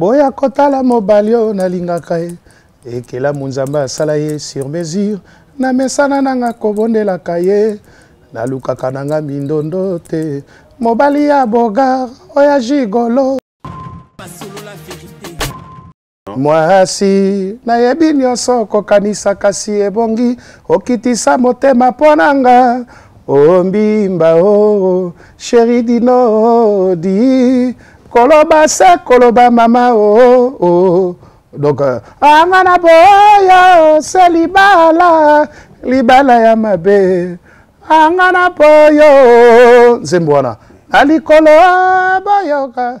boya kotala mobali oyo nalingaka ye ekelamu nzambe asala ye sur mesure na mesana na nga kobondelaka ye nalukaka na nga mindondo te mobali ya bogar oyo ya jigolo mwasi nayebi nyonso kokanisa kasi ebongi okitisa motema mpo na nga ombimba o oh, oh, sheri dinodi koloba se koloba mama o oh, oh. donc euh, anga na boyo se libala libala ya mabe anga na boyo nzembo wana na likolo boyoka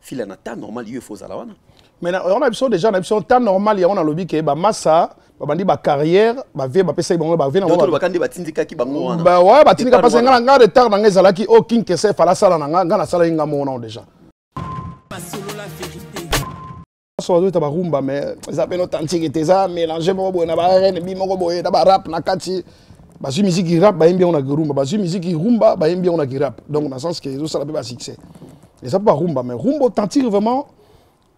fila na temps normal yo faut zala wana mais on a biso déjà na biso temps normal ya on a lobi ke ba massa babandi ba carrière ba vie ba pesa bango ba vie na bango ba kandi batindika ki bango wana ba ouais batindika parce que ngala ngala retard na ngeza laki au oh, king kesse fala sala na ngala sala inga mo na déjà so bazobeta barumba mais eza pene authentique te eza mélange moko boye na barnb moko boye na barap na kati bazwi miziki rap bayembi yango na kirumba bazwi miziki rumba bayembi yango na kirap donc na sens ke ezosala mpe basuccès eza mpe barumba mais rumba authentique vraiment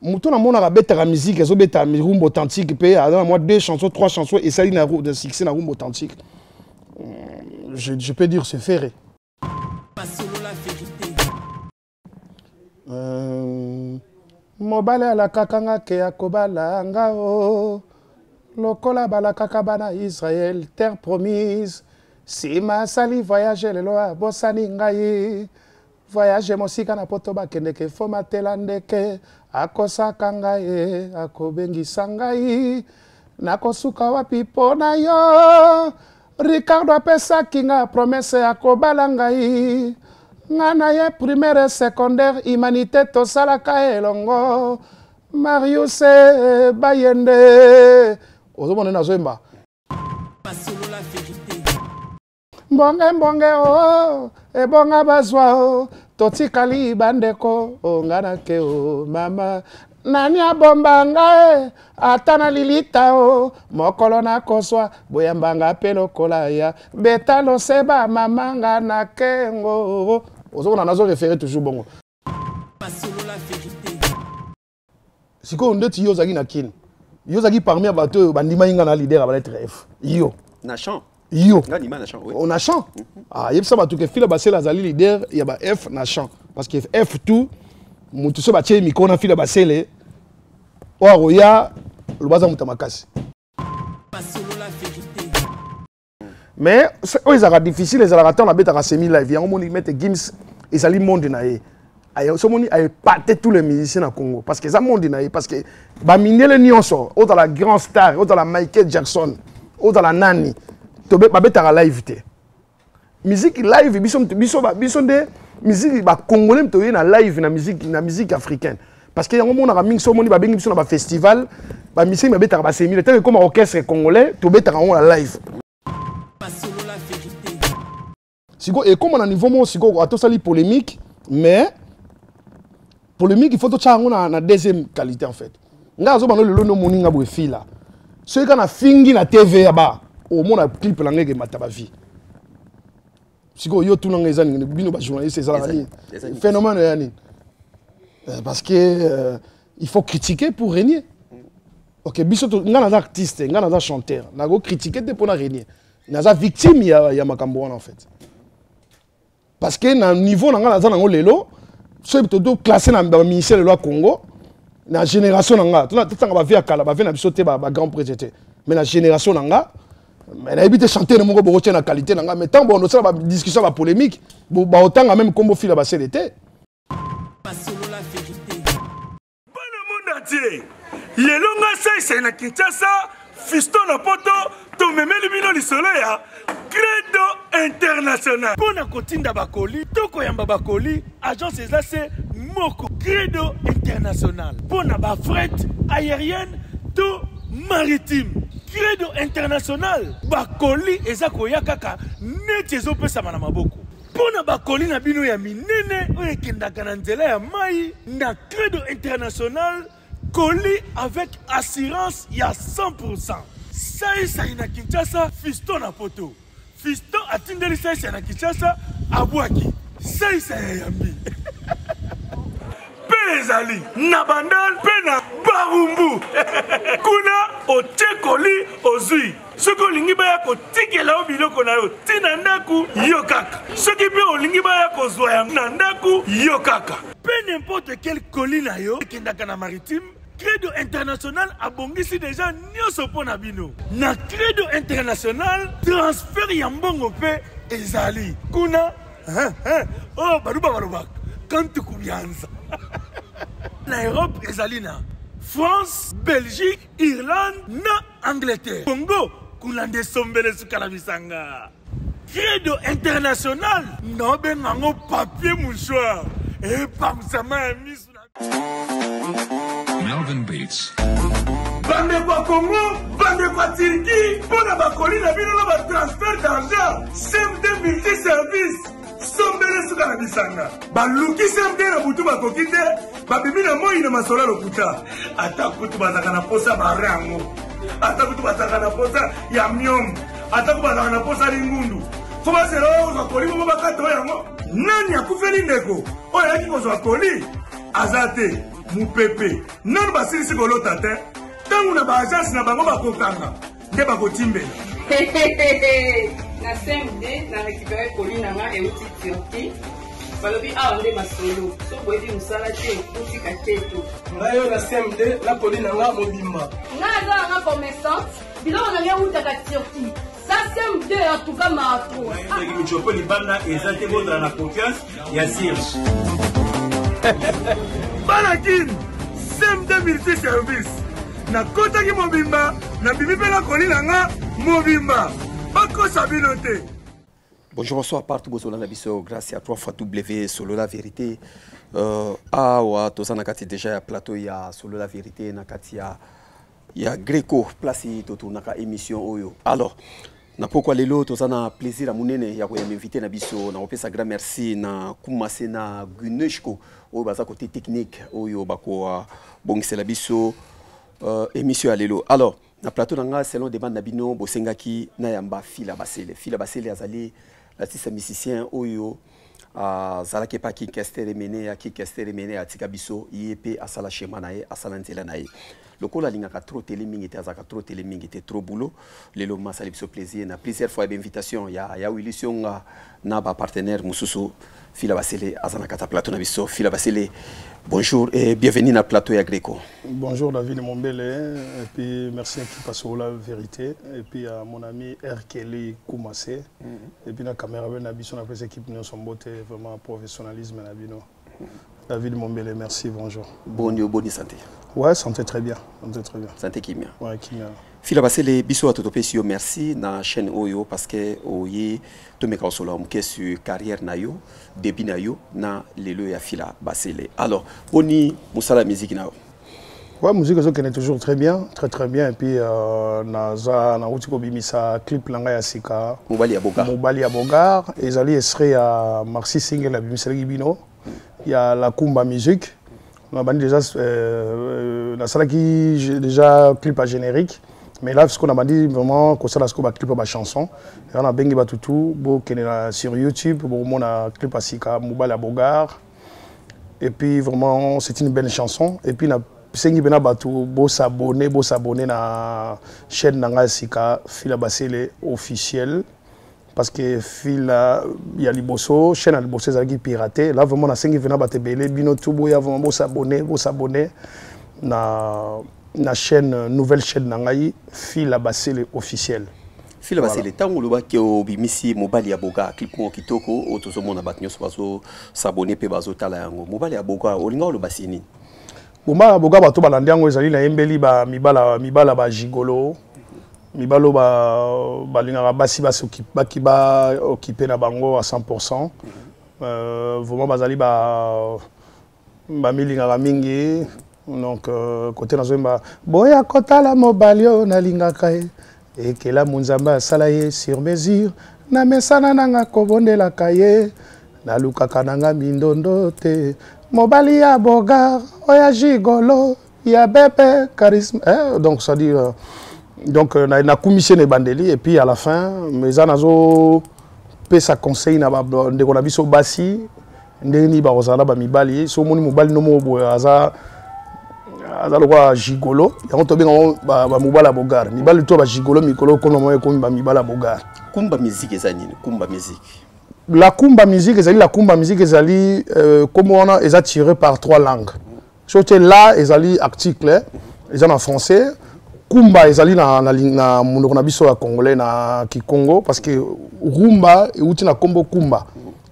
moto namonaka abetaka miziki ezobeta rumba authentique mpe aza na mwa deux chansons trois chansons esali na succès na rumba authentique hmm, je, je peux dire se ferre Euh, mobali alakaka nga ke akobala nga o lokola balakaka bana israel terre promise nsima asali voyage lelo abosani ngai voyage mosika na poto bakendeke fo matela ndeke akosaka ngai akobengisa ngai nakosuka wapi mpo na yo Ricardo apesaki nga promesse ya kobala ngai nga na ye primaire et secondaire humanité tosalaka elongo marius bayende ozomona nazoyemba mbonge mbonge o oh, ebonga bazwa o oh, totikali bandeko o oh, nga na ke o mama nani abomba nga e ata na lilita o mokolo nakoswa boyamba nga mpe lokola ya beta loseba mama nga na kengo ozokona nazo refere toujours bongo sikoyo ndeti yo ozalaki na kini yo ozalaki parmi ya bato oyo bandimaki nga na leader ya baletre f yo na champ yo on a champ ayebisa bato ke fila basele azali leader ya ba f na champ parce que f tout motu so batie mikro na fila basele oyo akoya loba aza moto ya makasi mais oyo ezalaka difficile ezalaka ntango nabetaka semi live yango moni mete gims ezali monde na ye aye so moni aye pate tous les musiciens na Congo parce que ça monde na ye parce que ba mindele nionso ozala grand star ozala Michael Jackson ozala nani to ba betaka live te musique live biso biso biso nde musique ba congolais mto na live na musique na musique africaine parce que yango monaka mingi so moni ba bengi biso na ba festival ba musique ba betaka ba semile tant que comme orchestre congolais to betaka ngo la live siko ekoma na niveau moko siko ata osali polémique mais polémique il faut totya yango na, na deuxième qualité en fait ngai azobanda lelo nde omoni ngai boye fila soki kaka nafingi na tv ya ba omona clip na ngai ekemata bavie sikoyo yo tuna ngai eza nini bino bajournaliste ezalaka nini phénomène ya nini euh, parce que euh, il faut critiquer pour régner ok biso ngai naza artiste ngai naza chanteur nakocritiquer te mpo na régner naza victime ya, ya makambo wana en fait parce que na niveau na ngai naza nango lelo soki toto classe na baministère lelo ya congo na génération na ngai totanga bavie ya kala bavie na biso te bagrand prêtre te mais na génération na ngai nayebi te chantere moko bokotia na qualité na ngai mais ntango bondosala badiscussion ya bapolémique baotanga meme nkombo fila basele te bana monde atie lelo nga saisai na kinshasa fisto na poto tomemeli bino lisolo ya credo international mpo na kotinda bakoli to koyamba bakoli agence eza se moko credo international mpo na bafrete aérienne to maritime credo international bakoli eza koya kaka neti ezopesama na maboko mpo na bakoni na bino ya minene oyo ekendaka na nzela ya mai na credo international colis avec assurance ya 100 saisai na kinshasa fisto na poto fisto atindeli saisai na kinshasa abwaki saisai ya yambi mpe ezali na bandal mpe na barumbu kuna otie koli ozwi soki olingi baya kotikela yo biloko na yo ti na ndako yo kaka soki mpe olingi baya kozwa yango na ndako yo kaka mpe nimporte quel koli na yo ekendaka na maritime credo international abongisi deja nyonso mpo na bino na credo international transfert ya mbongo mpe ezali kuna oyo oh, baluba balobaka kantuku byanza na europe ezali na france belgique Irlande na Angleterre. Congo kuna nde sombele suka na bisanga. Credo international na obenga yango papier mouchoir epamsama ya miso na Melvin Beats. bandeko ya congo bandeko ya turki mpo na bakoli na bino na batransfert d'argent cmd multiservice sombele suka na bisanga baluki serte na butu bakoki te babimi na moi na masola lokuta ata kutu bazalaka na mposa bare yango ata kutu bazalaka na mposa ya miom ata kutu bazalaka na mposa lingundu fo basela oyo kozwa koli moko bakata oyo yango nani akufeli ndeko oyo ayaki kozwa koli aza te mopepe nano basilisi kolota te ntango na baagence na bango bakokanga nde bakotimbela na cmd na récupéré colis na nga euti turquie balobi awa nde masolo so boyebi mosala te otika keto ngai yo na cmd na colis na nga mobimba nga aza na nga commerçante biloko na nga eutaka turquie ça cmd en tout cas maatro ah. libanda eza te bozala na confiance ya sir bana kin cmd multi service nakotaki mobimba nabimi mpe nakoli na nga mobimba bakosa bino te bonjour bonsoir partout bozola na biso grâce ya 3 fois w solo la vérité euh, awa toza na kati déjà ya plateau ya solo la vérité na kati ya ya greco place totournaka émission oyo alors na pokwa lelo toza na plaisir ya monene ya koyamba invité na biso nakopesa grand merci na kumase na gunesco oyo baza kote technique oyo bakobongisela biso euh, émission ya lelo alors na plateau na ngai selon demande na bino bosengaki nayamba fila basele fila basele azali latisa musicien oyo azalaki epa kinkestere mene ya kinkestere mene atika biso ye mpe asala shema na ye asala nzela na ye lokola alingaka trop tele mingi te azalaka trop tele mingi te trop boulot lelo masali biso plaisir na plusieurs fois ya bainvitation ya, ya willy sionga na bapartenaire mosusu Fila Basele aza na kati ya plateau na biso. Fila Basele, bonjour et bienvenue na plateau ya Greco. Bonjour David Mombele et puis merci à Kipa Sola Vérité et puis à mon ami R. Kelly Koumasse mm -hmm. et puis na cameraman na biso na pesa équipe nyonso mbote vraiment professionnalisme na bino. Mm -hmm. David Mombele, merci, bonjour. Bon, bonne santé. Ouais, santé très bien. Santé très bien. Santé qui bien. Ouais, qui bien. Fila Basele, biso bato topesi yo merci na chaîne oyo parce que oye tomeka kosolola moke sur carrière na yo début na yo na lelo ya Fila Basele. Alors boni mosala ya miziki na yo? Ouais, musique ozo kende toujours très bien, très très bien et puis euh, naza na wuti ko bimisa clip langa ya sika. Mobali ya Bogar. Mobali ya Bogar ezali esre ya Marcy Single ya bimiselaki bino ya La Kumba Musique. Non, bandi déjà euh, euh nasalaki déjà clip à générique mais là sikoyo nabandi vraiment kosala sikoyo baclip ya bachanson yaa nabengi bato tu bokende na sur youtube bokomona clip ya sika mobali ya bogar et puis vraiment c'est une belle chanson et puis nasengi mpena bato bosabone bosabone na chaîne na ngai ya sika fila basele officiel parce que fil euh, ya liboso chaîne ya liboso ezalaki pirate là vraiment nasengi vena bato ebele bino tu boya vraiment bosabone bosabone na, na chaîne euh, nouvelle chaîne na ngai fil ya basele officiel fila basele ntango olobaki obimisi mobali ya boga clip moko kitoko oyo tozomona bato nyonso bazosabone mpe bazotala yango mobali ya boga olingaki oloba si nini Boma boga bato balandi yango ezali na yembeli ba mibala mibala ba gigolo mibalo ba balingaka basi basi baki ba okipe na bango à 100%. Euh, vraiment bazali ba bamilingaka mingi donc euh, kote nazoyemba boya kotala mobali oyo nalingaka ye ekelamu nzambe asala ye sur mesure namesana na nga kobondelaka ye nalukaka na nga mindondo te mobali ya bogar oya gigolo ya bebe charisme eh, donc ça dit euh, donc euh, nakumisi na ebandeli et puis à la fin eza nazopesa conseil na bandeko na biso basi ndenge nini bakozala na bamibali so omoni mobali no moko boye aza aza lokola gigolo yango tobenga yango bamobali ya bogare mibali to bagigolo mikolo komba moko ekomi bamibali ya bogare kumba miziki eza nini kumba miziki la kumba musique ezali la kumba musique ezali euh, kombo wana eza tiré par trois langues soki te la ezali article eza na français kumba ezali na, na, na monoko na biso ya congolais na kikongo parce que rumba euti na nkombo kumba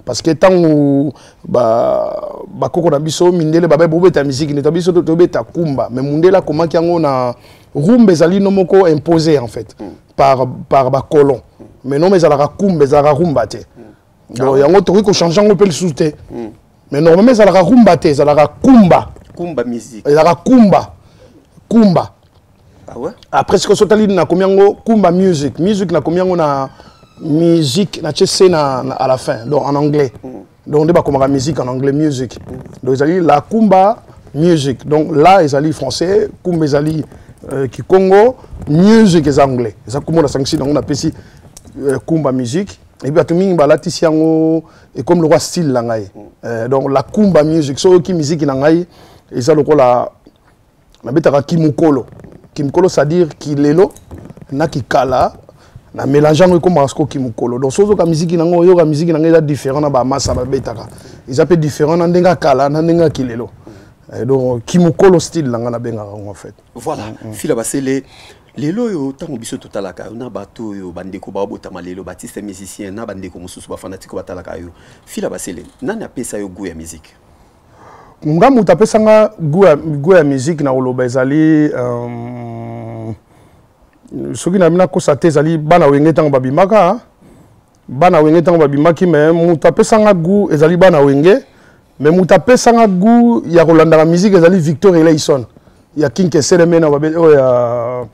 parce que ntango bakoko na biso mindele babe bobeta miziki nde biso tobeta kumba mais mundele akomaki yango na rumba ezali no moko impose en fait par, par bacolon mais noma ezalaka kumba ezalaka rumba te donc yango tokoki kochange yango mpe lisusu te hmm. mais normalement ezalaka kumba te ezalaka kumba kumba musique ezalaka kumba kumba ah ouais? après sikoyo so otali nakomi yango kumba music music nakomi yango na musique natie se na, na à la fin donc en anglais mm. donc nde bakomaka musique en anglais music mm. donc ezali la kumba music donc la ezali français kumba ezali euh, kikongo music eza anglais eza kumba nasangisi nango napesi euh, kumba musique ebi bato mingi balatisi yango ekomi lokola style na ngai mm. eh, donc la kumba music soki oyoki miziki na ngai eza lokola nabetaka kimokolo kimokolo c'est-à-dire kilelo na kikala na mélange yango ekomaka soko kimokolo donc soki ozoka miziki na ngai oyoka miziki na ngai eza différent na bamasa babetaka eza mpe différent na ndenge ya kala na ndenge ya kilelo eh, donc kimokolo style na ngai nabengaka yango en fait Voilà, mm -hmm. Fila Basele, lelo oyo ntango biso totalaka yo na bato oyo bandeko baobotama lelo batiste musicien na bandeko mosusu bafanatike oyo batalaka yo fila basele nani apesa yo gout ya miziki nga moto apesa nga gout ya miziki na koloba ezali um, soki na bino akosa te ezali bana wenge ntango babimaka Bana wenge tango babimaki mais mutu apesanga goût ezali bana wenge mais mutu apesanga goût ya kolandaka musique ezali Victor Eleison ya King Keseleme na babe oyo ya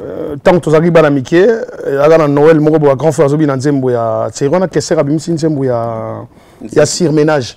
euh, tango tozalaki bana mike euh, aka na Noël moko boka grand frère azobi na nzembo ya Thierry wana Keser abimisi nzembo ya ya sur ménage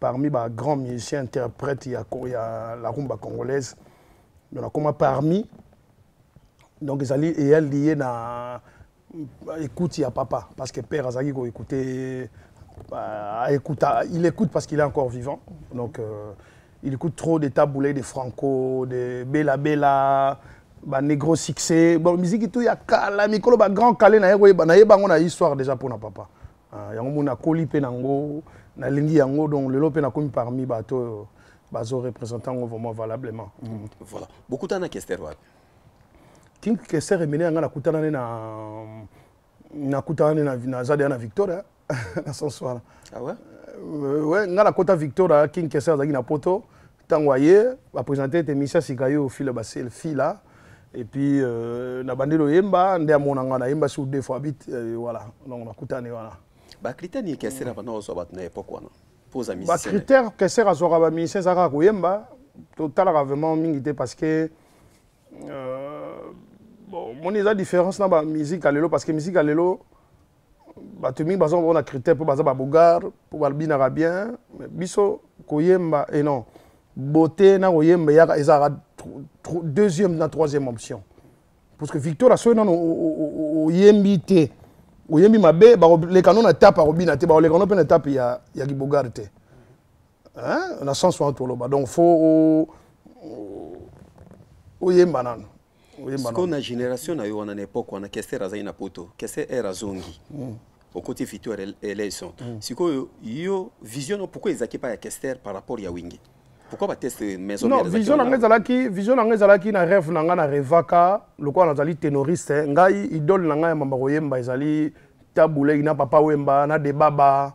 parmi ba grands musiciens interprètes ya, ya la rumba congolaise donc nakoma parmi donc ezali eya liye na écoute ya papa parce que père azalaki koécoute bah, écoute, il écoute parce qu'il est encore vivant donc euh, il écoute trop des taboulés des franco des bela bela banegro succès bon miziki tu ya kala mikolo bagrand kale naye koyeba naye bango na histoire déjà mpo na papa Ah, yango mona akoli mpe nango nalingi yango donc lelo mpe nakomi parmi bato oyo bazo représente yango vraiment valablement mm. voilà bokutana na kester wapi king kester emene yanga nakutana ne na nakutana ne naza deya na victoria na sens wana ah ouais? Euh, ouais, nga nakota victoria king kester azalaki na poto ntango aye bapresente ete misia sika yo fila basel fila epuis euh, na bandeli oyemba nde amona ngai nayemba sur deux fois bit euh, voilà donc nakutani wana bacritère nini keser abanda kozwa bato na époque wana poza bacritère keser azwaka bamusicien eza kaka koyemba totalaka vraiment mingi te parce que euh, bon, moni eza différence na bamusike ya lelo parce que musike ya lelo bato mingi baza komona critère mpo baza babogar mpo babinaka bien biso koyemba e non beauté na koyemba eyaka ezalaka deuxième na troisième option parce que victoire soki nano oyembi te oyembi mabe bakoleka no na tape akobina te bakoleka no mpe na tape ya, ya kibogar te hein? na sens wana toloba donc fo oyemba nano sikoyo na génération na yo wana na époque wana kester azali na poto kester aire azongi mm. okoti victoire eleison mm. sikoyo yo vision no pourquoi ezalaki epai ya kester par rapport ya wingi pourquoi bateste euh, maison non vision na ngai ezalaki vision na ngai ezalaki na rêve na ngai na revaka lokola nazali tenoriste eh. ngai idole na ngai ya mamba koyemba ezali tabuleki na papa wemba na debaba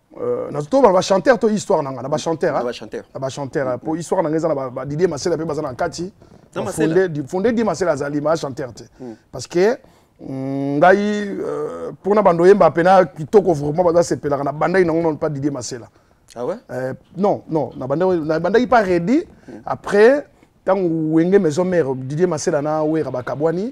Euh, na to ba chanteur to histoire nanga na ba chanteur hein? ba chanteur na ba chanteur hein? pour histoire nanga ezana ba Didier Masela pe bazana kati fondé du fondé Didier Masela azali ma chanteur te hmm. parce que mm, ngai euh, pour na bando yemba pena kitoko vraiment baza sepelaka na bandai na ngona pas Didier Masela ah ouais euh, non non na bandai na bandai pas ready hmm. après tangu wenge maison mère Didier Masela na wera bakabwani mm.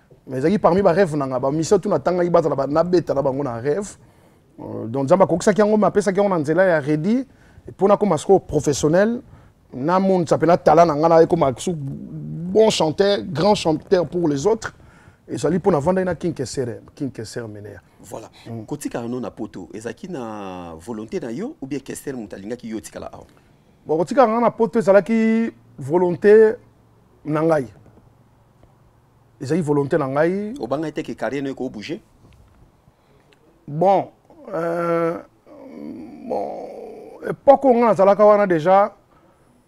mais ezalaki parmi barêve na nga bamisatu natangaki bazala nabeta na bango na rêve euh, donc nzambe akokisaki yango me apesaki yango na nzela ya redi mpo nakoma sikoyo professionnel namonisa mpe natala na ngai naekoma su bon chanteur grand chanteur pour les autres ezali mpo navandaki na kinkesere kinkesere menere voilà mm. kotikala no na poto ezalaki na volonté na yo ou bien kesere moto alingaki yo otikala awa bon kotikala ngai na poto ezalaki volonté na ngai ezali volonté na ngai obangaki te ke carrière no eko bouger bon euh, bon epoque oyo ngai nazalaka wana déjà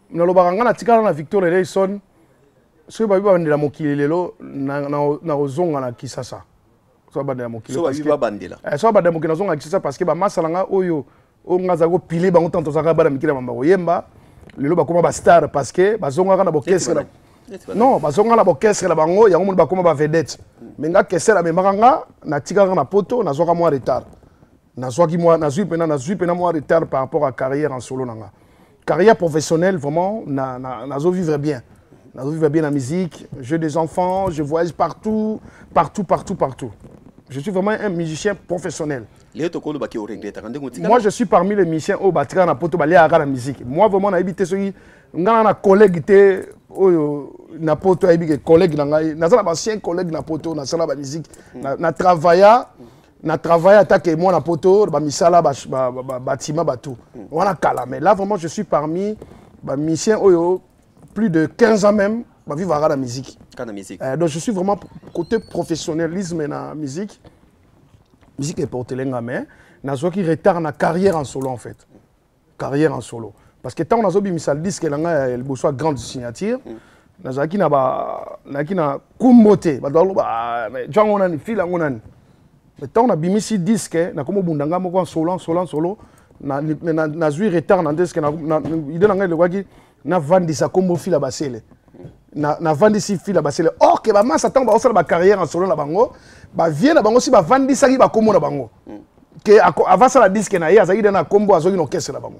nalobaka ngai natikala na victor eleison soki babi babandela mokili lelo nakozonga na kisasa soki babandela mokili soki babandela mokili nazonga na kisasa parce que bamasa na ngai oyo oyo nga azali kopile bango ntango tozalaka bana mike na bamba koyemba lelo bakoma bastar parce que bazongaka na bokese na non bazongaka na bokese na bango yango moni bakoma bavedete me nga kese namemaka nga natikaka na poto nazwaka mwa retard nazwaki mwa nazwi mpena nazwi mpena mwa retard par rapport à carrière en solo na nga carrière professionnelle vraiment na na nazo vivre bien nazo vivre bien la musique j'ai des enfants je voyage partout partout partout partout je suis vraiment un musicien professionnel lelo tokoloba ke oregretaka ndenge otika moi je suis parmi les musiciens oyo batikaka na poto baliaka na musique moi vraiment nayebi te soki ngana na collègue te oyo na poto ayebi ke collègue na ngai naza na bancien collègue na poto nasala bamusike na travailla na travaille ata ke mwana poto bamisala batima bato hmm. wana kala mais là vraiment je suis parmi bamisien oyo plus de 15 ans même bavivaka na musique na musique euh, donc je suis vraiment côté professionnalisme na musique musique eportele nga mais nazwaki retard na carrière en solo en fait carrière en solo parce que ntango nazobimisa disque na ngai ya liboso ya grande signature mm. nazalaki na ba nazalaki na kumbo te bato baloba ah, jo yango nani fil yango nani mais ntango nabimisi disque nakomobunda ngai moko nsolo nsolo nsolo nazwi retard na disque ide na ngai elekaki navandisa kombo fila basele navandisi na fila basele or ke bamasa ntango bakosala bacarrière na solo na bango bavie na bango si bavandisaki bakombo na bango ke avasala diske na ye azalaki de na kombo azoki na orkestre na bango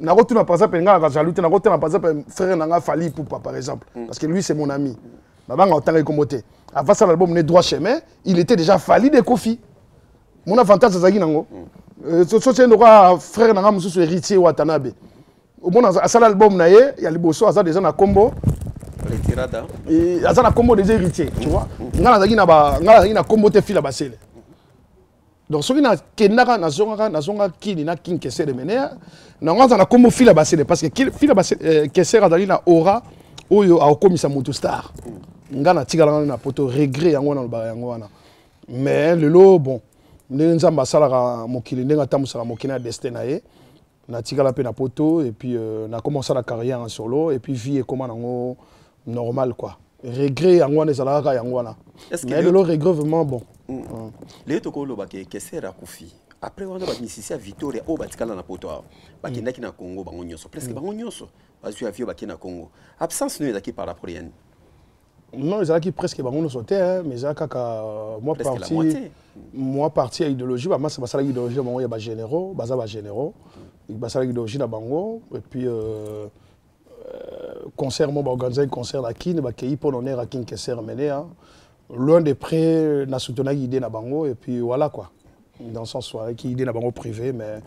nakotuna par exemple nga naka jaloux te nakotuna par exemple frère na nga fali pupa par exemple mm. parce que lui c'est mon ami nabanga otangaki kombo te avasala album ne droit chemin il était déjà fali de kofi mon avantage azalaki nango mm. euh, soki ndoka frère na nga mosusu héritier watanabe omona asala album na ye ya liboso aza deja na kombo retirada aza na kombo deja héritier tu vois mm. ngai nazalaki na ba ngai nazalaki na kombo te fila basele donc soki nakendaka nazongaka nazongaka kini na kin kesere menea nango aza na kombo fila basele parce que fila eh, kesere azali na aura oyo akokomisa motu star mm. ngai natikalaka na poto regret yango wana lobaka yango wana mais lelo bon ndenge nzambe asalaka mokili ndenge atambusaka mokili na destin na ye natikala mpe na poto et puis euh, nakoma osala carrière en solo et puis vie ekoma nango normal quoi regret yango wana ezalaka kaka yango wana mais lelo regret vraiment bon mm. mm. lelo tokoloba ke kesera akufi après wana bamisisi ya victoria oyo batikala na poto awa bakendaki na congo bango nyonso presque mm. bango nyonso bazwi avio bakei na congo absence noyo ezalaki par rapport yani Non, ezalaki presque bango nyonso te hein, mais eza kaka euh, mwa partie mwa partie ya idéologie bamasa basalaki idéologie na bango ya bagénéraux baza bagénéraux basalaki idéologie na bango et puis euh, euh, concert moko baorganisaki concert na kin bakei mpo na honneur ya kin keser menea loin de près na soutenaki idée na bango et puis voilà quoi dans son soirée qui idée na bango privé mais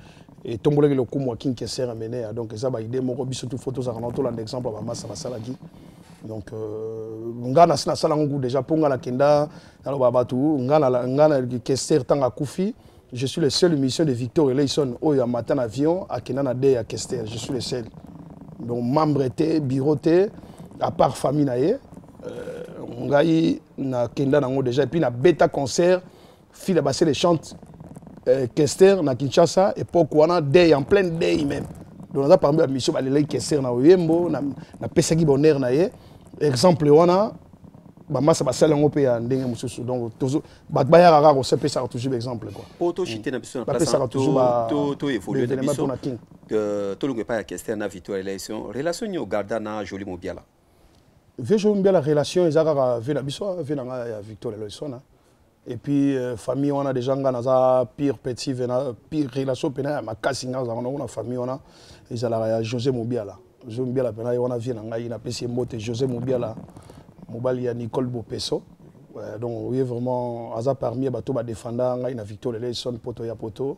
et etombolaki lokumu ya king keser amenea donc eza baide moko biso tu fo tozalaka nao tolanda exemple ya bamasa basalaki donc euh, nga nasi nasala yango gout déjà mpo nga nakenda naloba bato nga na keser ntango akufi je suis le seul musicien de victor eleison oyo amata na avion akenda na de ya kester je suis le seul donc membre te bureau te à part famille na ye euh, ngai nakenda nango déjà epuis nabeta concert Fila Basele chante euh, Kester na Kinshasa, époque wana, day, en plein day même. Donc, on a parmi la mission, balelaki Kester na Oyembo, na, na pesaki bonheur na ye. Exemple wana, bamasa basali yango mpe ya ndenge mosusu donc bato bayaka kaka kosepesaka toujours baexemple bapesaka toujours baevenema mpona king tolongo epai ya kester na victoire election relation nio garda na joli mobiala Vieux Jomi Mbiala relation eza kaka vie na biso, hein, vie na nga ya Victor Eloison. Hein. Et puis euh, famille wana déjà nga naza pire petit vena pire relation pena ya makasi nga za na famille wana ezalaka ya José Mobiala. José Mobiala pena wana vie na ngai na pesi mbote José Mobiala mobali ya Nicole Bopeso. Euh, donc oui vraiment aza parmi bato ba défenda ngai na Victor Eloison poto ya poto.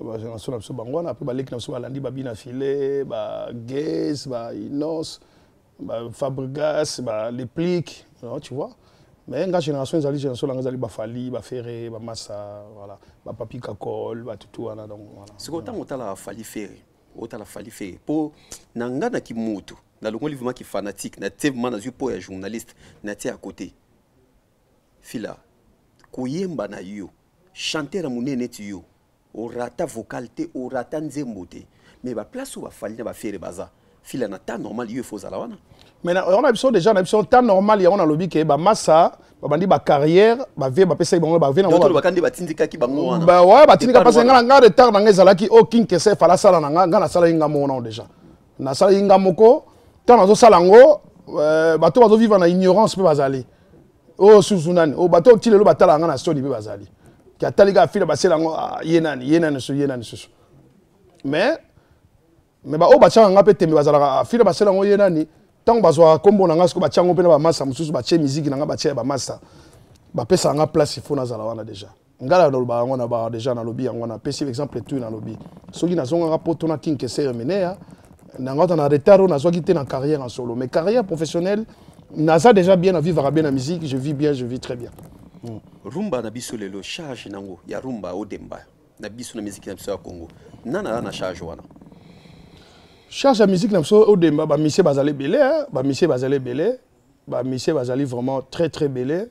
national na biso bango wana apres baleki na biso balandi babina file bages bainos bafabrigas baleplique tu vois mais nga génération ezali génération nanga ezali bafali bafere bamasa voilà bapapi kakol batutu wana donc voilà sikoyo ntango otalaka fali fere otala fali fere mpo na nga na kimoto nalongoli vraimen kifanatique natie vraimen nazwi mpo ya journaliste natie ya côté Fila, koyemba na yo, chanteur ya monene neti yo, orata vocal te, orata nzembo te. Mais ba place oyo ba Fally na ba Ferre baza, Fila na temps normal yo faut ozala wana. Mais na on a biso déjà na biso temps normal ya on a lobi ke ba massa babandi ba carrière ba vie ba pesa bango ba vie na bango. Ba bakandi ba tindika ki bango wana. Ba ouais ba tindika parce que nga nga retard na nga ezalaki au oh, King Kessé fala sala na nga nga na sala nga mona déjà. nasalaki nga moko ntango nazosala yango euh, bato bazoviva na ignorance mpe bazali oyo oh, susu nani oyo oh, bato ti lelo batalaka nga na soni mpe bazali ke atali kaka fila basela yango ah, ye nani ye nani susu ye nani susu mais mais baoyo batiaka nga mpe tembe bazalaka ah, fila basela yango ye nani ntango bazwaka nkombo na nga siko batya yango mpe na bamasa mosusu batye miziki na nga batye ya bamasa bapesaka nga place ifo nazala wana déjà ngala nalobaka yango na baka deja nalobi yango na pesi exemple tu nalobi soki nazongaka poto na king kesere meneya nanga ata na retard oyo nazwaki te na carrière en solo mais carrière professionnelle naza déjà bien na vivaka bien na musique je vis bien je vis très bien mm. rumba na biso lelo charge nango ya rumba odemba na biso na musique na biso ya congo nana aza na charge wana charge ya musique na biso odemba bamisie bazali ebele bamisie bazali ebele bamisie bazali vraiment très très ebele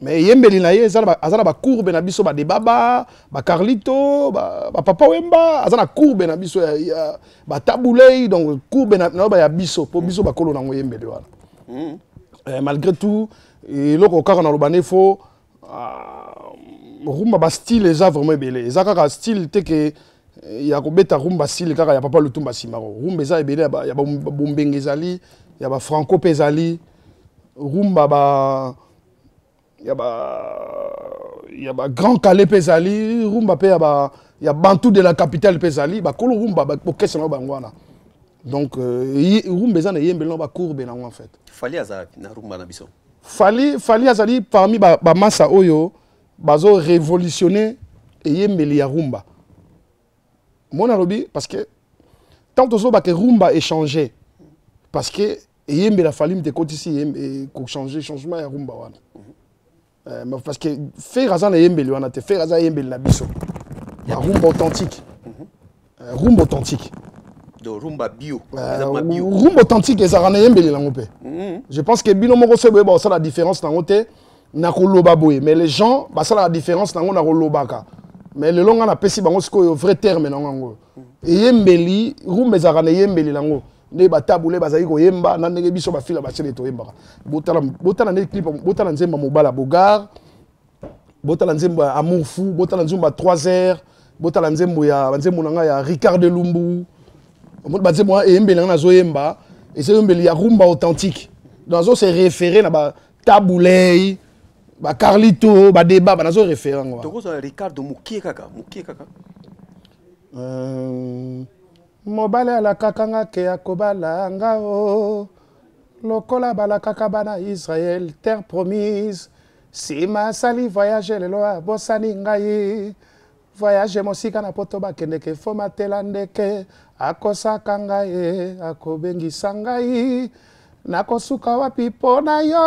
mais eyembeli na ye aza na bacourbe na biso badebaba bacarlito bapapa wemba aza na courbe na biso ya batabulei donc courbe nayo baya biso mpo biso bakolo nango eyembeli wana hmm. eh, malgré tout eloko kaka naloba nde fo ah, rumba bastyle eza vraiment ebele eza kaka style te ke eh, ya kobeta rumba style kaka ya papa lutumba simaro rumba eza ebele ya bombenge ezali ya bafranco mpe ezali rumba ba ya ba ya ba grand kale mpe ezali rumba mpe ya ba ya bantu de la capitale mpe ezali bakolo rumba bokesa na bango wana donc euh, rumba eza na eyembeli na bacourbe nango en fait fali aza na rumba na biso fali fali azali parmi bamasa ba oyo bazo révolutionner eyembeli ya rumba mona alobi parce que tant tozobake rumba échange parce que eyembe na falim te ekotisi kochanger changement ya rumba wana mhm. eh, parce que fer aza na eyembeli wana te fer aza eyembeli na biso ya rumba authentique mhm. eh, rumba authentique rumba bio eh, rumba authentique ezalaka na eyembeli nango mpe mhm. je pense que bino moko soki boyeba kosala différence nango te na koloba boye mais les gens basalaka différence nango na kolobaka mais lelo ngai napesi bango sikoyo vrai terme nango yango eyembeli rumba ezalaka na eyembeli nango nde batabule bazali koyemba na ndenge biso bafila basele toyembaka botala nde clip botala nzemba mobala bogar botala nzembo ya amour fou botala nzembo ya 3 heures botala nzembo ya banzembo na ngai ya ricard de lumbu banzembo wana eyembeli na ngai nazoyemba eza yombeli ya rumba authentique donc nazo se référé na batabulei bacarlito badeba banazo référé yango tokozala ricardo mokie kaka mokie kaka euh, Mobali alakaka nga ke akobala nga o oh. Lokola balakaka bana Israel terre promise Sima asali voyage lelo abosani ngai voyage mosika na poto bakendeke fo matela ndeke akosaka ngai e, akobengisa ngai nakosuka wapi mpo na yo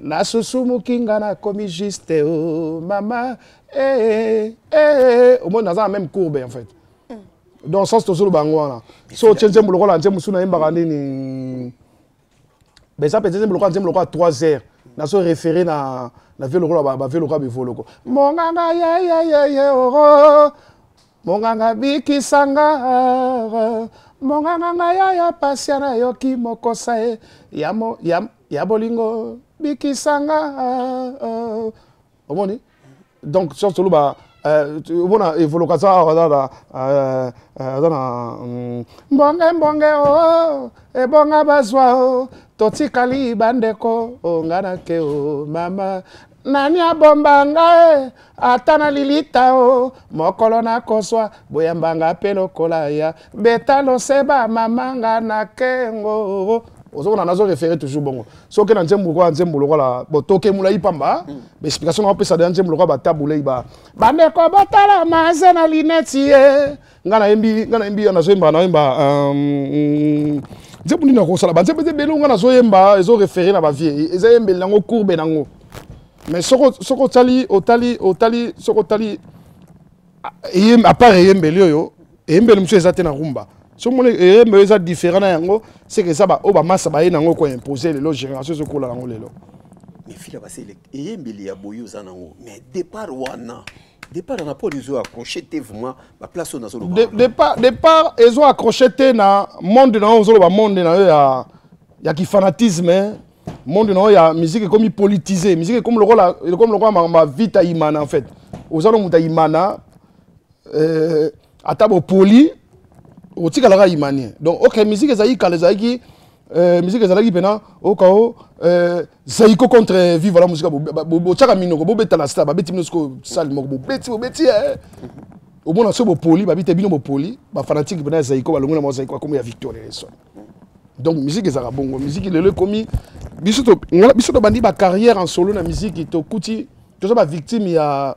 nasusumuki nga nakomi juste o oh, mama ee eh, ee eh, eh. omoni naza na même courbe en fait donc sens tozoloba yango wana so otye nzembo lokola nzembo mosusu nayembaka nini beza mpenza nzembo lokola nzembo lokola 3 heures nazo référé na na vie lokola bavie lokola bivoloko monganga yeyeyeye oro monganga bikisanga monganga nga yaya pasia nayoki mokosa ye ya ya bolingo bikisanga omoni donc science toloba omona eh, evoloka aza awa aza na eh, eh, aza na mm, mbonge mbonge o oh, ebonga bazwa o oh, totikali bandeko o oh, ngai nake o mama nani abomba nga e ata na lilita o mokolo nakoswa boyamba nga mpe lokola ya beta loseba mama nga na kengo ozokona nazo référé toujours bongo soki na nzembo lokola nzembo lokola botoke molai pamba hmm. baexplication na opesa deya nzembo lokola batabulei ba bandeko botala maze na lineti ye nga nayembi nga nayembi ya nazoyemba nayemba euh, nzembo nini nakosala banzembo eza ebele nga nazoyemba ezo référé na bavie eza yembeli nango courbe nango mais soko soko otali otali otali soko otali apart eyembeli oyo eyembeli mosusu eza te na rumba soki moni eyembeli eza différent na yango seke eza baoyo bamasa baye nango eko impose lelo génération ezokola nango lelo mais fila basele eyembeli ya boye oza nango mais départ wana départ na napoli ezo accroche te vraiment baplace oyo nazoloba départ ezo accroche te na monde na yo ozoloba monde na yo ya, ya kifanatisme monde na yo ya musique ekomi politise musique ekomi lokola ekomi lokola mavita imana en fait oza no moto ya imana euh, ata bopoli okotikalaka imanie donc ok musique ezalaki kala ezalaki euh, musique ezalaki mpena okao euh, zaiko contre viva la musique botyaka minoko bobetana sta babeti bino sikoyo sale moko bobeti bobeti eh. omona soki bopoli babi te bino bopoli bafanatike mpena ya zaiko balongi na mwa zaiko akomi ya victoire eleson donc musique ezalaka bongo musique lelo ekomi biso tobandi bacarrière en solo na musique tokuti toza bavictime ya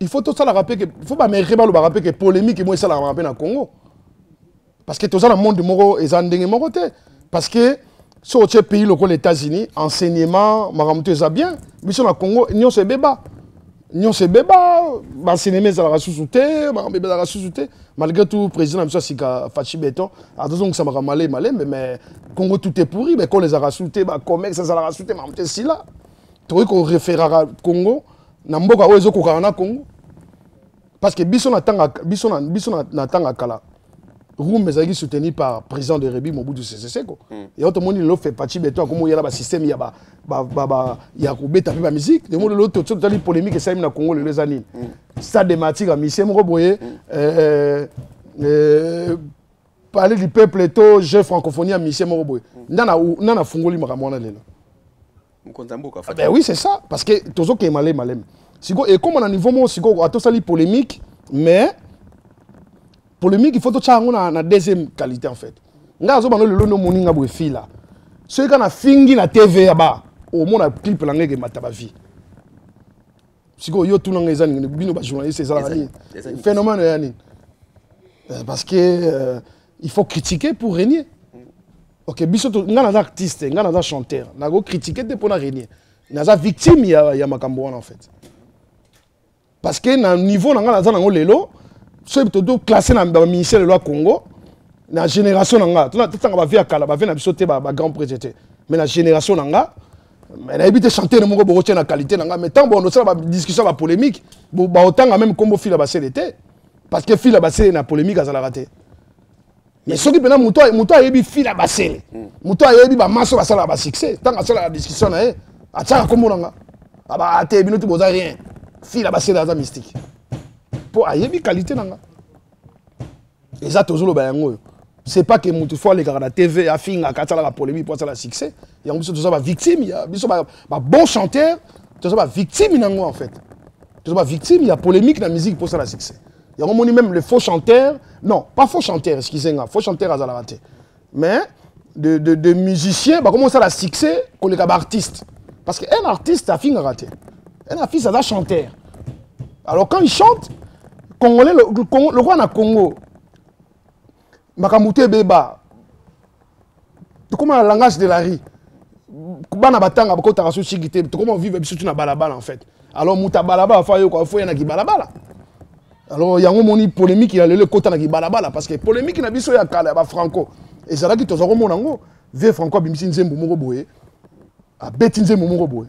il faut tosalaka mpe ke faut baaméricain balobaka mpe ke polémique moko esalamaka mpe na congo parce que toza na monde moko eza ndenge moko te parce que soki otie pays lokola états-unis enseignement makambo to eza bien biso na congo nyonso ebeba nyonso ebeba baenseignement ezalaka susu te makambo ebelaka susu te malgré tout président na biso ya sika fachi beton azozongisa makambo malembe malembe mais congo tout est pourri mais kolo ezalaka susu te bacommerce ezalaka susu te makambo te esila tokoki koreferaka congo na mboka oyo ezokokana na congo parce que biso na tanga biso na biso na, na tanga kala room ezalaki soutenu par président de rebi mobutu sese seko mm. yango tomoni lelo fe paci beton akomi oyela basystème ya, ba, ba, ba, ba, ya kobeta mpe bamusike yango lelo toso totali polémique esalemi na congo lelo eza nini mm. stade de matika misie moko boye mm. euh, euh, palais du peuple to jeu francophonie ya misie moko boye mm. nda nafungoli makambo wana lelo mokonzi ya mboka ben oui c'est ça parce que tozokende malemi malemi sikoyo ekóma na niveau moko sikoyo atosali polémique mais polémique il faut totya yango na, na deuxième qualité en fait ngai azobanda lelo nde omoni ngai boye fila soki kaka nafingi na tv ya ba omona clip na ngai ekemata bavie sikoyo yo tuna ngai eza nini bino bajournaliste ezalaka nini phénomène ya nini euh, parce que euh, il faut critiquer pour régner ok biso nga naza artiste nga naza chanteur nako critiquer te mpona régner naza victime ya, ya makambo wana en fait parce que na niveau na nga naza nango lelo soki toto classe na baministère lelo ya congo na génération na nga totanga bavie ya kala bavie na biso te bagrand prêtre te mais na génération na nga nayebi te chantere moko bokotia na qualité na nga mais ntango bondosala badiscussion ya bapolémique baotanga meme nkombo fila basele te parce que fila basele na polemique azalaka te mais soki mpena moto ayebi fila basele moto hmm. ayebi bamaso basalaka basuccès ntango asalaka discussion na ye atiaka nkombo na nga ate bino ti boza rien fila basele aza mystique mpo ayebi qualité na nga eza tozoloba yango oyo c'est pas que mutu fo alekaka na tv afingaka asalaka polémique mpo asala succès yango biso toza bavictime ya biso babon chanteur toza bavictime nango en fait toza bavictime ya polémique na musique mpo asala succès yango omoni même le faux chanteur non pas faux chanteur excuse nga faux chanteur azalaka te mais de, de, de musicien bakomi osala succès koleka baartiste parce que un artiste afingaka te un artiste aza chanteur alors quand il chante congolais lokola na congo makambo te ebeba tokóma na langage de la rue bana batanga bakotaka so chigi te tokóma vive biso tu na balabala en fait alors moto abalabala fo ayoka fo ya na kibalabala alors yango omoni polémique ya lelo ekota na kibalabala parce que polémique na biso ya kala ya bafranco ezalaki toza komona yango vie franco abimisi nzembo moko boye abeti nzembo moko boye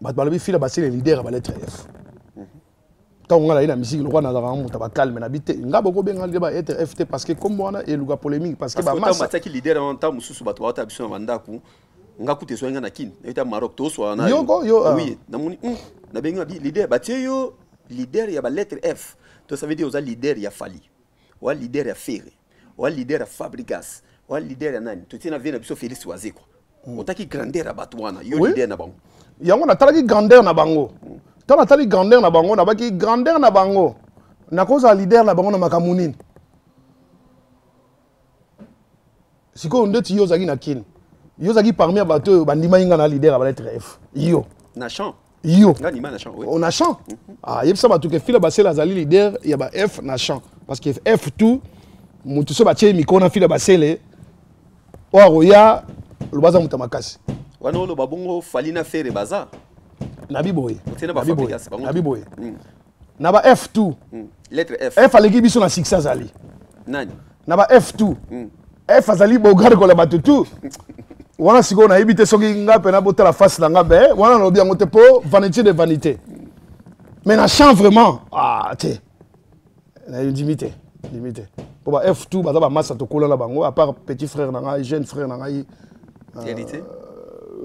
bato balobi fila basile leader ya baletre f ntango ngai naye na misiki lokola nazalaka moto bacalme na bi te ngai bokobenga nde baetre f te parce que nkombo wana eluka polémique parce que bamatiaki leader wana ntango mosusu bato bawata biso na bandako nga kutu ezwaki nga na kin nayoki ta maroc toswana na yoko yo ah oui ah. namoni hmm, nabengi na bi leader batie yo leader ya baletre f to ça veut dire oza leader ya fali oza leader ya ferre oa leader ya fabrigas oa leader ya nani totie na vie na biso félix wazekwa hmm. otaki grandeur ya bato wana yo leader na bango yango natalaki grandeur na bango hmm. ntango natali grandeur na bango nabaki grandeur na bango nakozala leader na bango na makambo nini sikoyo ndeti yo ozalaki na kini yo ozalaki parmi ya bato oyo bandimaki ngai na leader ya baletre f yo na champ yo on a champ ayebisa bato ke fila basele azali leader ya ba f na champ parce que f tout motu so batie mikro na fila basele oyo akoya loba aza moto ya makasi wana oloba bongo fali na fere baza nabi boye nabi boye na ba f tout mm. lettre f f aleki biso na succès azali nani na ba f tout mm. f azali bogare kola bato tout wana sikoyo nayebi te soki ngai mpena botala face na ngai mpe eh, wana nalobi yango te mpo vanité de vanité mais na champ vraiment ah te nayondimi te ndimi te mpo ba f tout baza bamasa tokola na bango à part petit frère na ngai jeune frère na ngai euh,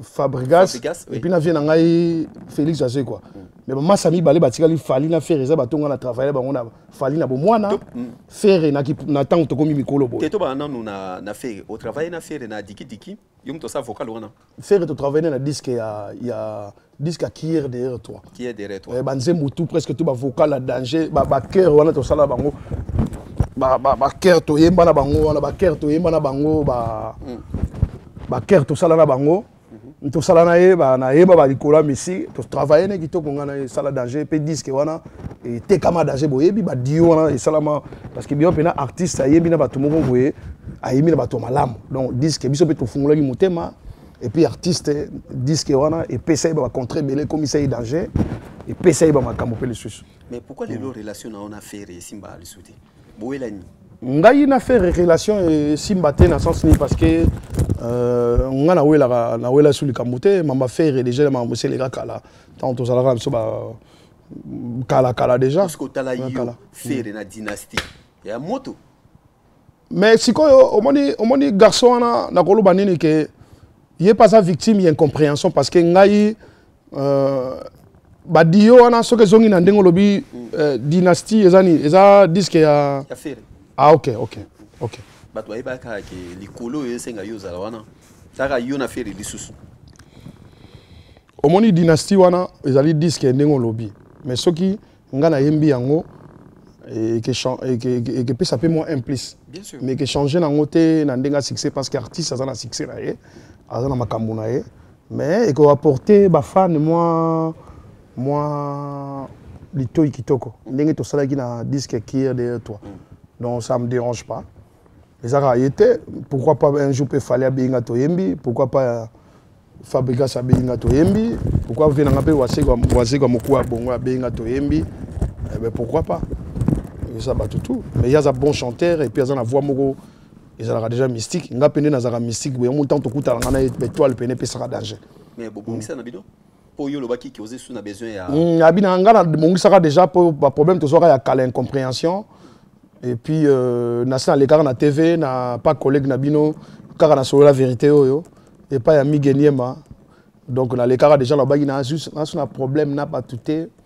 Fabrigas, Fabrigas oui. et puis na vie na ngai Félix Azekwa mm. mais bamasa mibale batikali fali na fere eza bato nga na travaille bango na fali na bomwana mm. fere na ntango tokomi mikolo boye tobaa nanu na, na fere otravaille na fere na dikidiki yo moto osa vocal wana fere totravaille na disque ya, ya disque ya kier derrière toi kier derrière toi eh, banzembo tout presque tout bavocal ya danger bacoeur wana tosala bango bacoeur toyemba na bango wana bacoeur toyemba na bango bacoeur mm. tosala na bango tosala na ye nayeba balikolo ya messi totravaille ne kitoko ngai na ye esala danger mpe diske wana etekama danger boyebi badio wana esalama parce que bino mpena artiste ayebi na bato moko boye ayembi na bato ya malamu donc diske biso mpe tofungolaki motema epuis artiste diske wana epesa ye bacontre ebele ekomisa ye danger epesa ye bamakambo mpe lisusu mais pourquoi lelo relation na yo na fere esimba lisusu te bowelani ngai na faire relation esimba te na sens nini parce que euh, ngai nawelaka nawela so likambo te mamba faire déjà na makambo eseleka kala ntango tozalaka na biso kalakala déjà kotala yo fere na dynastie ya moto mais sikoyo omoni omoni garçon wana nakoloba nini ke ye mpe aza victime ya incompréhension parce que ngai Euh, badiyo wana soki ezongi na ndenge olobi mm. euh, dynastie eza nini eza diske ya ah ok ok ok bato bayebaka ke likolo oyo esenga yo ozala wana kaka yo na fere lisusu omoni dynastie wana ezali diske ndenge olobi mais soki ngai nayembi yango ekepesa mpe mwa implice mais ekechange nango te na ndenge ya succès parce que artiste aza na succès na ye aza na makambo na ye mais eko apporter ba fan moi moi litoyi kitoko ndenge tosalaki na disque kier de toi mm. donc ça me dérange pas eza kaka ye te pourquoi pas un jour mpe fale abeyi nga toyembi pourquoi pas euh, fabrigas abeyi nga toyembi pourquoi vie nanga mpe wazekwa mokuwa ya bongo abeyi nga toyembi eh pourquoi pas eza bato tout mais ye aza bon chanteur et puis aza na voix moko ezalaka déjà mystique nga pende nazalaka mystique boye yango ntango tokutana nga na etoile pene epesaka danger mais bobongisa na bino mpo yo olobaki ke ozesu na besoin ya mm, abi na nga nabongisaka déjà mpo baproblème tozwaka ya kala incompréhension et puis euh, nasi nalekaka na tv na pas collègue na bino kaka nasolola vérité oyo epai ya migeniema donc nalekaka déjà nalobaki nasu na problème na bato te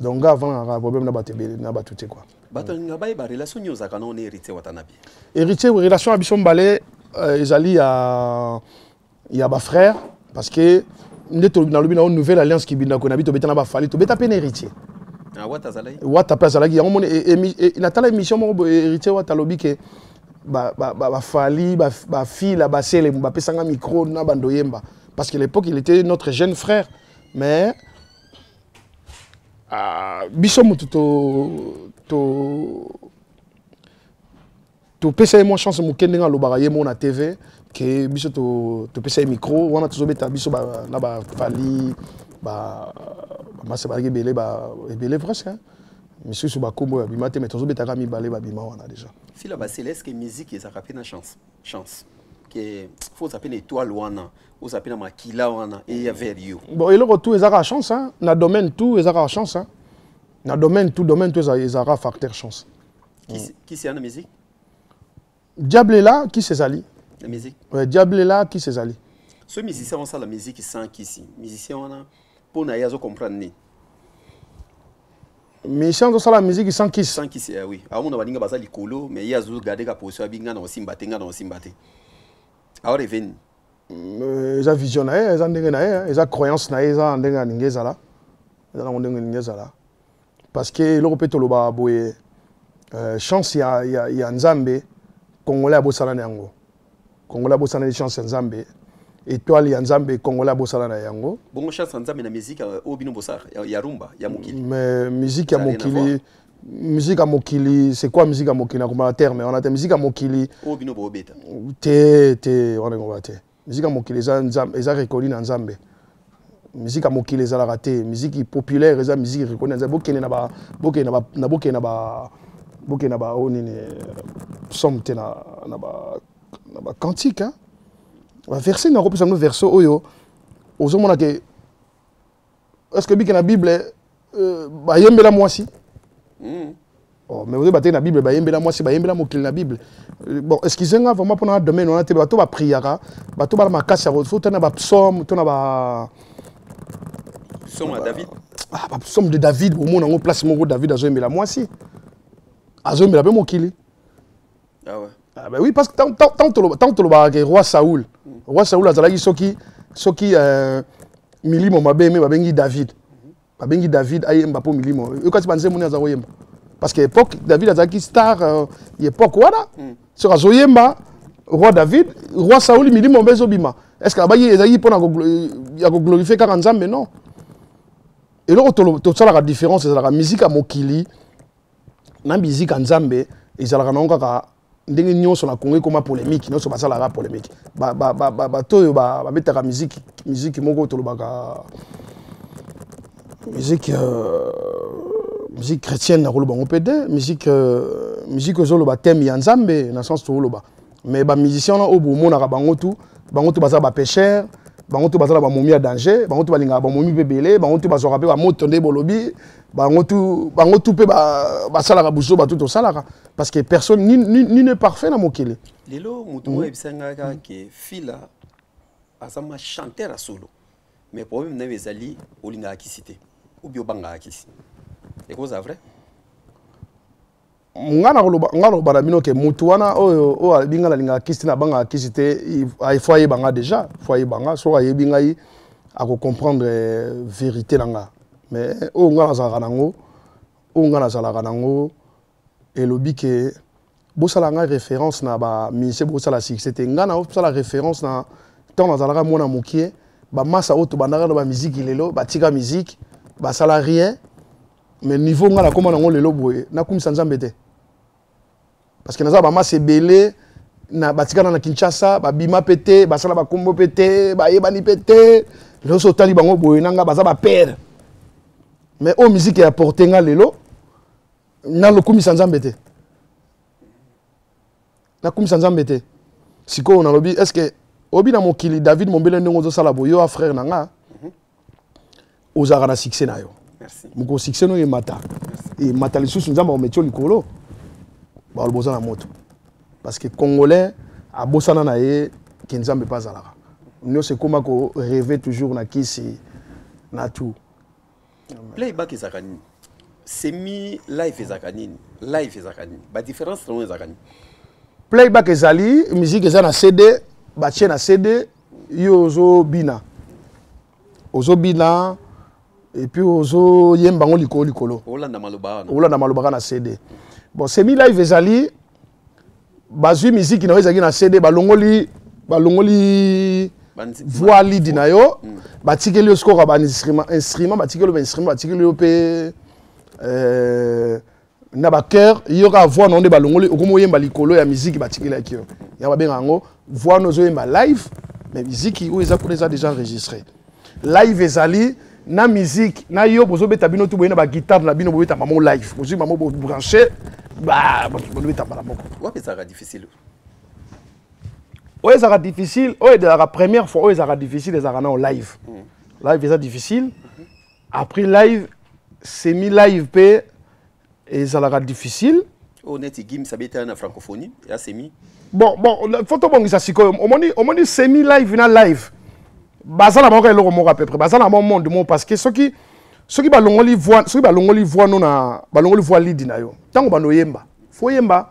donc nga avant nanga problème na bato ebele na bato te quoi bato alinga bayeba relation nini ozalaka nango na héritier watanabe héritier relation ya biso mbale euh, ezali ya ya bafrère parce que nde nalobi na yo nouvelle alliance kibindako na bi tobeta na bafali tobeta mpe na héritier ah, wata mpe azalaki yango moni e, e, e, natala émission moko boye héritier wata alobi ke bafali bafila baselemu bapesanga micro na bandoyemba parce que l'époque il était notre jeune frère mais Ah, biso motu to to topesa ye mwa chance moke ndenge alobaka ye moko na tv ke biso topesa ye micro wana tozobeta biso na bafali bamasi bazalaki ebele ebele presque misusu bakombo babima te mai tozobetaka mibale babima wana déjà fila basele eske musique ezalaka mpe na chance chance que faut appeler na étoile wana oza mpe na makila wana eya vers yo bon eloko tout ezalaka chance hein? na domaine tout ezalaka chance hein? na domaine tout domaine tout ezalaka facteur chance kisi ya na musique diable ela kisi ezali na musique ouais, diable ela kisi ezali so musicien osala musique sans kisi musicien wana Mpo na ye azo comprendre nini? Michel azosala musique sans kiss. Sans kiss, eh oui. Aomona baninga baza likolo, mais ye azo garder ka position abi nga na osimba te, nga na osimba te. Awa reveni. Euh, eza vision na ye, eza ndenge na ye, eza croyance na ye, eza ndenge alingi ezala. Eza nango ndenge elingi ezala. parce que eloko mpe tolobaka boye euh, chance ya, ya, ya nzambe congolais abosana na yango congolais abosanani chance ya nzambe étoile ya nzambe congolais abosana na yango bongo chance ya nzambe na miziki euh, oyo bino bosala ya rumba ya mokili mais miziki ya mokili miziki ya mokili c'est quoi miziki ya mokili nakomaka terme wana te miziki ya mokili oyo bino boobeta te te wana ekoba te musique ya mokili eza nzambe eza reconi na nzambe musique ya mokili ezalaka te musique populaire eza musique reconi na nzambe bokende na ba bokende na ba na bokende na ba bokende na ba oyo oh, nini somme te na na ba na ba cantique hein ba verset na kopesa ngo verset oyo ozomona ke est ce que bike na bible euh, bayembela mwasi mm. oh, mais ozo bateki na bible bayembela mwasi bayembela mokili na bible euh, bon excuse nga vraiment mpona na domaine wana te bato bapriaka bato bana makasi yako so tana bapsaume to na ba psaume ya david ah, bapsaume de david omona yango place moko david azoyembela mwasi azoyembela mpe mokili Ah ouais. Ah bah oui, parce que tant, tant, tant, tant tolobaka ke roi Saoul, roi Saoul azalaki soki soki euh, milimo mabe me babengi David. Babengi David ayemba po milimo. Yo kasi banze moni aza koyemba. Parce que époque David azalaki star euh, époque wana. Mm. Soki azoyemba roi David, roi Saoul milimo mbezo bima. Est-ce que abayi ezalaki pona ko ya ko glorifier kaka Nzambe non. Et là, tu as la différence, c'est la musique à Mokili. na musique ya nzambe ezalaka nango kaka ndenge nyonso na congo ekoma polémique nyonso basalaka polémique bato oyo babetaka musique musique moko tolobaka musique euh, musique chrétienne nakoloba yango mpe te musique euh, musique ozoloba thème ya nzambe na sens toloba mais ba musiciens wana oyo bomonaka bango tout bango tout baza ba pêcheurs bango tout baza na bamomi ya danger bango tout balingaka bamomi mpe ebele bango tout bazwaka mpe bamoto nde bolobi bango tout bango tout mpe basalaka buso bato tosalaka parce que personne ni, ni, ni ne parfait na mokili lelo moto moko ayebisa hmm. ngai kaka ke fila aza ma chanteur ya solo mais problème nayo ezali olingaka kisi te obi obangaka kisi ekozala vrai nga na koloba nga na kobala bino ke mutu wana oyo oyo alobi nga nalingaka kisi te nabangaka kisi te ifo ayeba nga déjà fo ayeba nga soki ayebi ngai akocomprendre euh, vérité na nga mais oyo nga nazalaka nango oyo nga nazalaka nango elobi ke bosala ngai référence na bamusicien bosala succès te nga naosala référence na ntango nazalaka mwana mokie bamasa oyo tobandaka na bamiziki lelo batika miziki basala rien mais niveau ngai nakoma nango lelo boye nakumisa nzambe te parce que naza bamasi ebele na batikana na kinshasa babima mpe te basala bakombo mpe te bayebani mpe te lelo so otali bango boye na ngai baza bapere mais oyo miziki ya porte ngai lelo nalokumisa nzambe te nakumisa nzambe te sikoyo nalobi est ce que obi na mokili david mombele ndenge ozosala boyo a frère na ngai mhm. ozalaka na succès na yo mokolo succès no emata emata lisusu nzambe akometio likolo baloba oza na moto parce que congolais abosana na ye ke nzambe mpe azalaka nyonso ekóma ko reve toujours na kisi na tout playback ezalaka nini semi live ezalaka nini live ezalaka nini badifference nango ezalaka nini playback ezali musique eza na cd batie na cd yo ozobina ozobina epuis ozoyemba yango likolo likolo olanda maloba kaka na cd bon semi live ezali bazwi miziki na yo ezalaki na cd balongoli balongoli voix lidi na yo mm. batikeli yo sikoka bainstrument batikeli yo bainstrument batikeli yo mpe euh, na ba cœur yo ka voix na onde balongoli okomo yemba likolo ya musique batikela ki yo ya ba benga ngo voix no zo yemba live mais musique ou eza kuna eza déjà enregistré live ezali na musique na yo bozo beta bino tout boyena ba guitare na bino bobeta mamo live bozui mamo bo brancher ba bozo beta mala moko wapi ezalaka difficile oyo ezalaka difficile oyo ezalaka première fois oyo ezalaka difficile ezalaka nao live hmm. live eza difficile après live semi live mpe ezalaka difficile oyo oh, neti gims abetala na francophonie ya semi bon bon fo tobongisa sikoyo omoni omoni semi live na live baza na bango kaka eloko moko apeupre baza na bango monde moko parce que soki soki balongoli voix soki balongoli voix no na balongoli voix lidi na yo ntango bando oyemba fo oyemba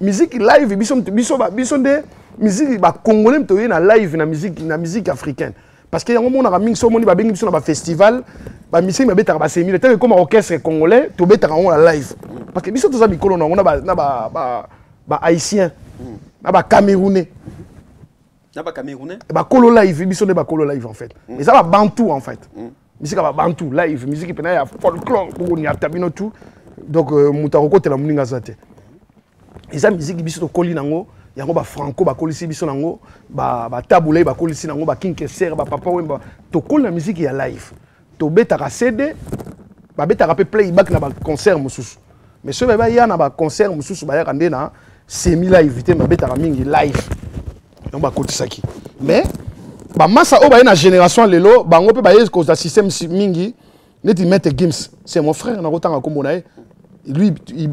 musique live biso biso ba biso nde musique ba congolais mto na live na musique na musique africaine parce que yango monaka mingi so moni ba bengi biso na ba festival ba musique ba betaka ba semile tellement comme orchestre congolais to betaka ngo na live parce que biso toza bikolo na ngo na ba na ba ba, ba haïtiens na ba camerounais na ba camerounais ba kolo live biso nde ba kolo live en fait mm. eza ba bantou en fait mm. misika ba bantu live miziki pena ya folklore bokoniata bino tout donc euh, moto akokotela moninga aza te eza miziki biso tokoli nango yango bafranco bakolisi biso nango batabulai ba bakolisi nango bakinkeser bapapa wemba tokoli na miziki ya live tobetaka cd babetaka mpe playback na baconcert mosusu mais soki baye baya na baconcert mosusu bayaka nde na semi live te babetaka mingi live yango bakotisaki mais bamasa oyo baye na génération lelo bango mpe baye kozwa système mingi neti mete gims c'est mon frère nakotanga nkombo na ye lui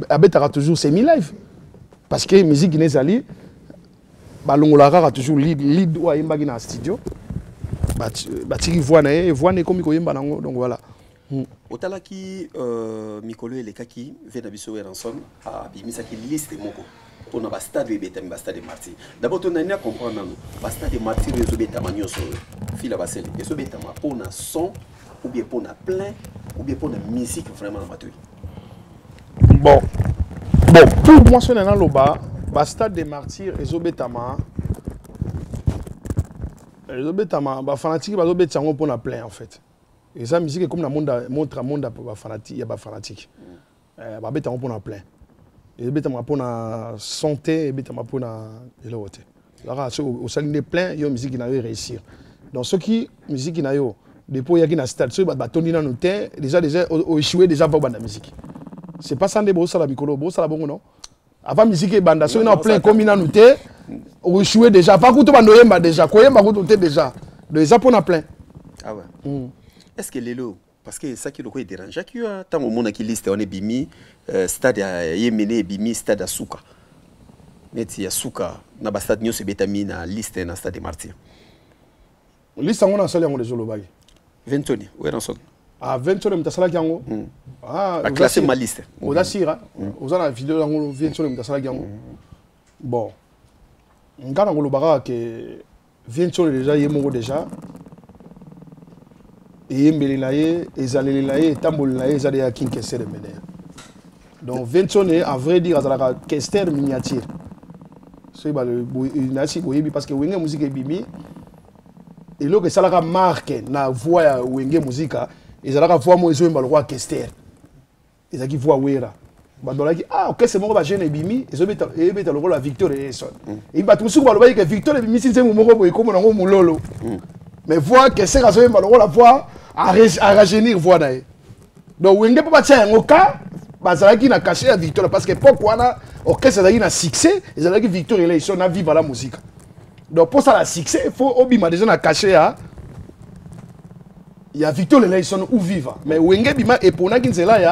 abetaka toujours semi live parce que musique guine ezali balongolaka kaka toujours lead lead oyo ayembaki na studio batiki voix na ye voix na ekomi koyemba nango donc voilà Hmm. otalaki euh, mikolo elekaki ve na biso weranson abimisaki liste moko mpona bastade oyo ebetami bastade de martyr d'abord to nani acomprendre nano bastade de martyr oyo ezobetama nyonso oyo fila basele ezobetama mpona son ou bien mpona plein ou bien mpona musique vraiment na matoi bon bon pour moi soki nana aloba bastade de martyr ezobetama ezobetama bafanatike bazobetisa yango mpona plein en fait eza musique ekomi na monde montre ya monde ya bafanatique eh, babetango mpo na plein ebetama mpo na son te ebetama mpo na eloko te kaka soki osali nde plein yo miziki na yo eréussir donc soki miziki na yo depuis oyaki na stade soki bato batondi nanu te déjà déjà oéchoue déjà va obanda miziki c'est pas ça nde bosala mikolo bosala bongo non avant musique ebanda soki na plein ekomi nanu te oeshue déjà pa kutu banda oyemba déjà koyemba kutu te déjà donc eza mpona plein ah ouais. mm. est ce que lelo parce que ça qui le est dérange qui a tant au monde qui liste on est bimi euh, stade ya yemene bimi stade ya suka neti ya suka na ba stade nyoso ebetami na liste na stade de martyr liste yango nasali yango deja olobaki ventoni werrason ah ventoni moto asalaki yango hmm. ah, aclasse ma liste oza sira hmm. hmm. oza na video yango ventoni moto asalaki yango bon nga na koloba kaka ke ventoni deja ye moko deja eyembeli na ye ezaleli na ye etamboli na ye eza deya kinkesere mene donc vention ne à vrai dire azalaka kester miniature soki nasi koyebi parce que wenge muzika ebimi eloko esalaka marke na voix ya wenge muzika ezalaka voix moko ezoyemba lokola kester ezalaki voix wera bato balaki ah okese moko bajeune ebimi eyebeta lokola victor eson mm. ebi bato mosuku balobaki ke victor ebimisi nzembo moko boye ekomona yango mololo mm. mais voix keseka azoyemba lokola voix arajeunir voix na ye donc wenge mpo batya yango ka bazalaki na cachet ya victoire parce que epoque wana orchestre ezalaki na succès ezalaki victoire eleison na viva la musica donc mpo osala succès fo obima déjà na cachet ya ya victoire eleison ou viva mais wenge bima eponaki nzela ya